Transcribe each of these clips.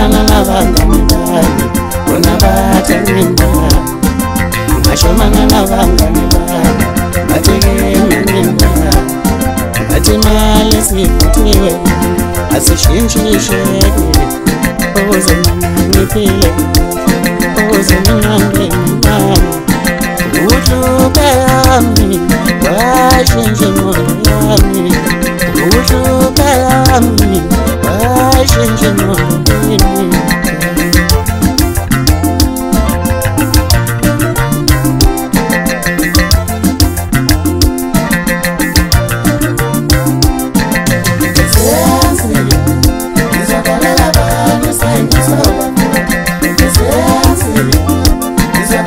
mashomanana vanga mibali vona vata mina mashomanana vanga mibali vatengeme mina vati mali sikutiwe asi shinjisheke ouze mananipile ouze minangemina uhlupe yami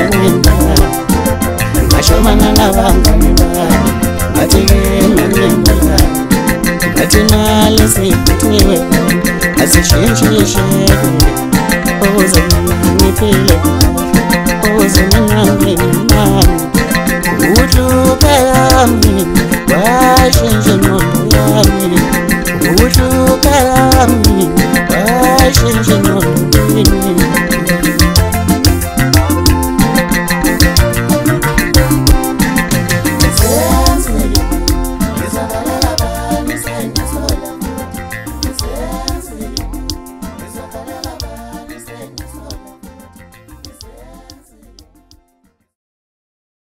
kanina mashomanana vanganina vatiemanenea vatinalisikutiwe asi shinshishe ozenanitile oh,